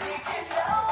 Jesse,